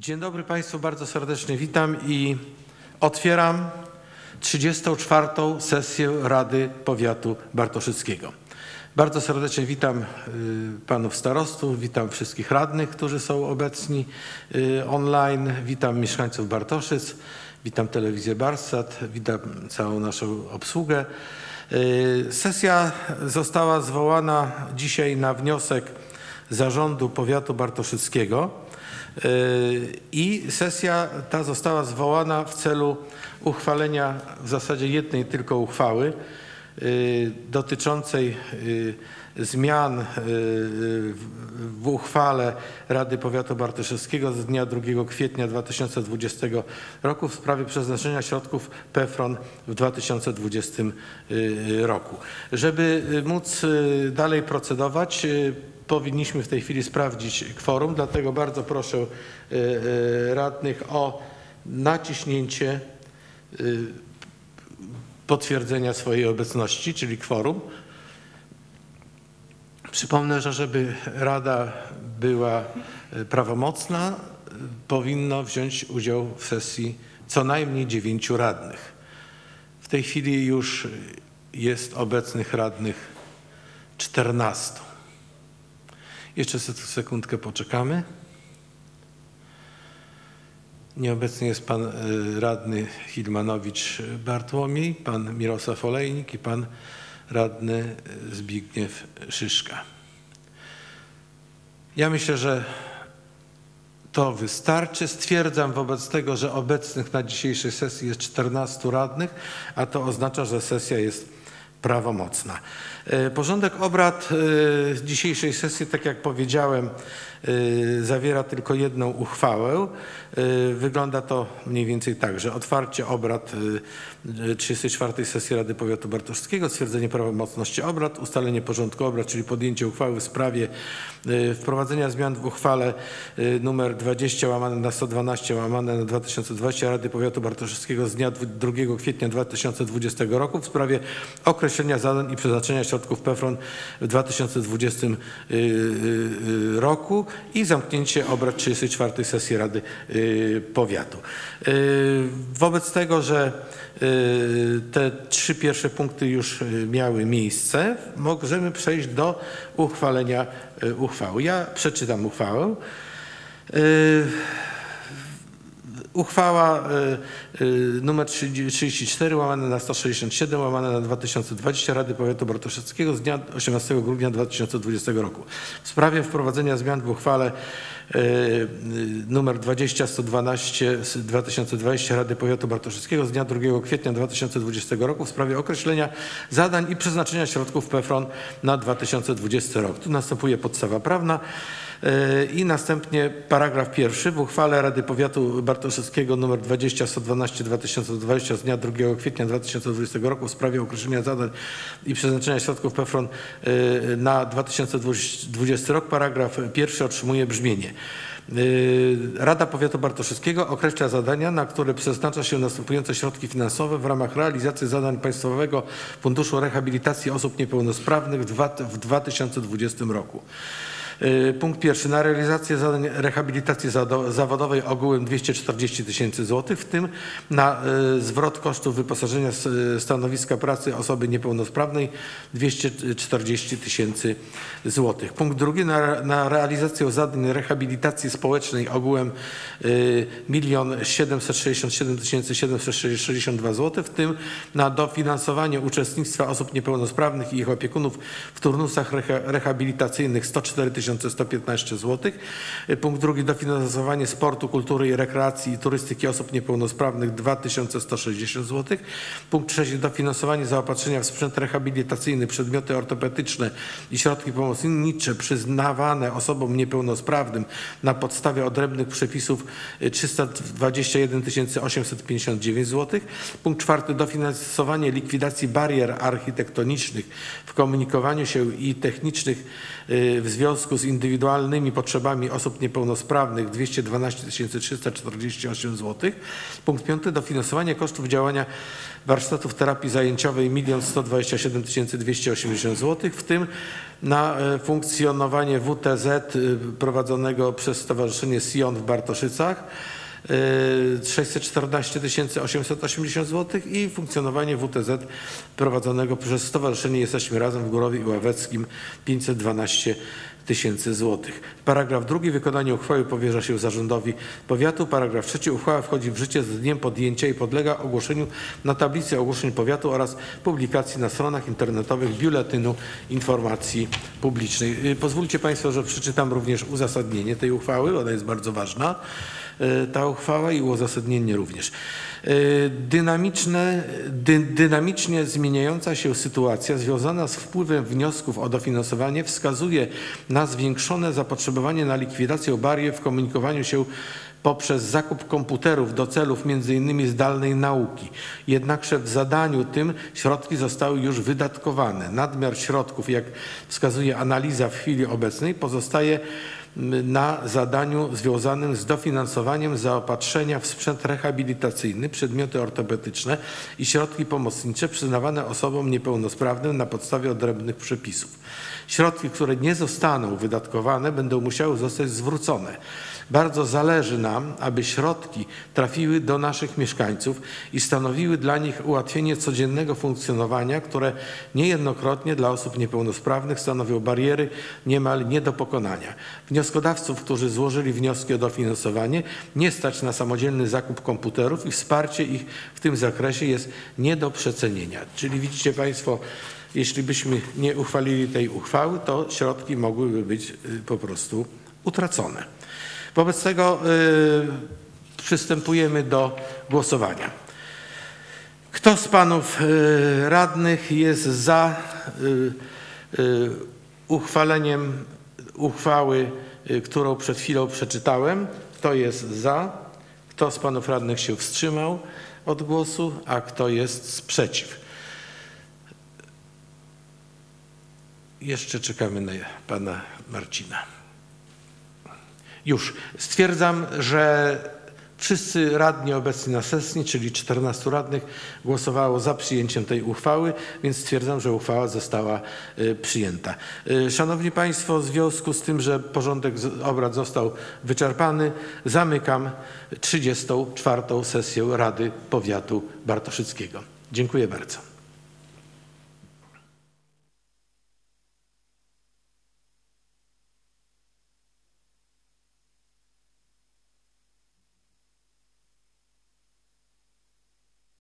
Dzień dobry Państwu, bardzo serdecznie witam i otwieram 34. sesję Rady Powiatu Bartoszyckiego. Bardzo serdecznie witam y, panów starostów, witam wszystkich radnych, którzy są obecni y, online, witam mieszkańców Bartoszyc, witam telewizję Barsat, witam całą naszą obsługę. Y, Sesja została zwołana dzisiaj na wniosek Zarządu Powiatu Bartoszyckiego i sesja ta została zwołana w celu uchwalenia w zasadzie jednej tylko uchwały y, dotyczącej y, zmian y, w uchwale Rady Powiatu Bartoszewskiego z dnia 2 kwietnia 2020 roku w sprawie przeznaczenia środków PFRON w 2020 roku. Żeby móc dalej procedować, powinniśmy w tej chwili sprawdzić kworum, dlatego bardzo proszę y, y, radnych o naciśnięcie y, potwierdzenia swojej obecności, czyli kworum. Przypomnę, że żeby Rada była prawomocna, powinno wziąć udział w sesji co najmniej dziewięciu radnych. W tej chwili już jest obecnych radnych 14. Jeszcze sekundkę poczekamy. Nieobecny jest pan y, radny Hilmanowicz Bartłomiej, pan Mirosław Olejnik i pan radny Zbigniew Szyszka. Ja myślę, że to wystarczy. Stwierdzam wobec tego, że obecnych na dzisiejszej sesji jest 14 radnych, a to oznacza, że sesja jest prawomocna. E, porządek obrad e, dzisiejszej sesji, tak jak powiedziałem, e, zawiera tylko jedną uchwałę. Wygląda to mniej więcej tak, że otwarcie obrad 34 sesji Rady Powiatu Bartoszewskiego, stwierdzenie prawomocności obrad, ustalenie porządku obrad, czyli podjęcie uchwały w sprawie wprowadzenia zmian w uchwale numer 20 łamane na 112 łamane na 2020 Rady Powiatu Bartoszewskiego z dnia 2 kwietnia 2020 roku w sprawie określenia zadań i przeznaczenia środków PFRON w 2020 y, y, y, roku i zamknięcie obrad 34 sesji Rady Powiatu. Wobec tego, że te trzy pierwsze punkty już miały miejsce, możemy przejść do uchwalenia uchwały. Ja przeczytam uchwałę. Uchwała y, y, nr 34 łamane na 167 łamane na 2020 Rady Powiatu Bartoszewskiego z dnia 18 grudnia 2020 roku. W sprawie wprowadzenia zmian w uchwale y, nr 20 112 z 2020 Rady Powiatu Bartoszewskiego z dnia 2 kwietnia 2020 roku w sprawie określenia zadań i przeznaczenia środków PFRON na 2020 rok. Tu następuje podstawa prawna. E, I następnie paragraf pierwszy w uchwale Rady Powiatu Bartoszewskiego nr 20 112 2020 z dnia 2 kwietnia 2020 roku w sprawie określenia zadań i przeznaczenia środków PFRON e, na 2020 rok. Paragraf pierwszy otrzymuje brzmienie. E, Rada Powiatu Bartoszewskiego określa zadania, na które przeznacza się następujące środki finansowe w ramach realizacji zadań Państwowego Funduszu Rehabilitacji Osób Niepełnosprawnych w 2020 roku. Y, punkt pierwszy. Na realizację zadań rehabilitacji zawodowej ogółem 240 tysięcy złotych, w tym na y, zwrot kosztów wyposażenia stanowiska pracy osoby niepełnosprawnej 240 tysięcy złotych. Punkt drugi. Na, na realizację zadań rehabilitacji społecznej ogółem 1 767 762 zł, w tym na dofinansowanie uczestnictwa osób niepełnosprawnych i ich opiekunów w turnusach rehabilitacyjnych 104 tysiące 2115 zł. Punkt drugi dofinansowanie sportu, kultury i rekreacji i turystyki osób niepełnosprawnych 2160 zł. Punkt trzeci dofinansowanie zaopatrzenia w sprzęt rehabilitacyjny, przedmioty ortopedyczne i środki pomocnicze przyznawane osobom niepełnosprawnym na podstawie odrębnych przepisów 321 859 zł. Punkt czwarty dofinansowanie likwidacji barier architektonicznych w komunikowaniu się i technicznych y, w związku z indywidualnymi potrzebami osób niepełnosprawnych 212 348 zł. Punkt piąty dofinansowanie kosztów działania warsztatów terapii zajęciowej 1 127 280 zł, w tym na e, funkcjonowanie WTZ y, prowadzonego przez Stowarzyszenie Sion w Bartoszycach. Y, 614 880 zł i funkcjonowanie WTZ prowadzonego przez Stowarzyszenie Jesteśmy Razem w Górowie i Ławeckim 512 tysięcy złotych. Paragraf drugi. Wykonanie uchwały powierza się zarządowi powiatu. Paragraf trzeci. Uchwała wchodzi w życie z dniem podjęcia i podlega ogłoszeniu na tablicy ogłoszeń powiatu oraz publikacji na stronach internetowych Biuletynu Informacji Publicznej. Y, Pozwólcie Państwo, że przeczytam również uzasadnienie tej uchwały. Ona jest bardzo ważna. Y, Ta uchwała i uzasadnienie również. Y, Dynamiczne, dy, dynamicznie zmieniająca się sytuacja związana z wpływem wniosków o dofinansowanie wskazuje na zwiększone zapotrzebowanie na likwidację barier w komunikowaniu się poprzez zakup komputerów do celów m.in. zdalnej nauki. Jednakże w zadaniu tym środki zostały już wydatkowane. Nadmiar środków, jak wskazuje analiza w chwili obecnej, pozostaje na zadaniu związanym z dofinansowaniem zaopatrzenia w sprzęt rehabilitacyjny, przedmioty ortopedyczne i środki pomocnicze przyznawane osobom niepełnosprawnym na podstawie odrębnych przepisów. Środki, które nie zostaną wydatkowane, będą musiały zostać zwrócone. Bardzo zależy nam, aby środki trafiły do naszych mieszkańców i stanowiły dla nich ułatwienie codziennego funkcjonowania, które niejednokrotnie dla osób niepełnosprawnych stanowią bariery niemal nie do pokonania. Wnioskodawców, którzy złożyli wnioski o dofinansowanie, nie stać na samodzielny zakup komputerów i wsparcie ich w tym zakresie jest nie do przecenienia. Czyli widzicie Państwo, jeśli byśmy nie uchwalili tej uchwały, to środki mogłyby być y, po prostu utracone. Wobec tego y, przystępujemy do głosowania. Kto z panów y, radnych jest za uchwaleniem uchwały, którą przed chwilą przeczytałem? Kto jest za? Kto z panów radnych się wstrzymał od głosu, a kto jest sprzeciw? Jeszcze czekamy na pana Marcina. Już. Stwierdzam, że wszyscy radni obecni na sesji, czyli 14 radnych, głosowało za przyjęciem tej uchwały, więc stwierdzam, że uchwała została y, przyjęta. Y, Szanowni Państwo, w związku z tym, że porządek obrad został wyczerpany, zamykam 34. sesję Rady Powiatu Bartoszyckiego. Dziękuję bardzo.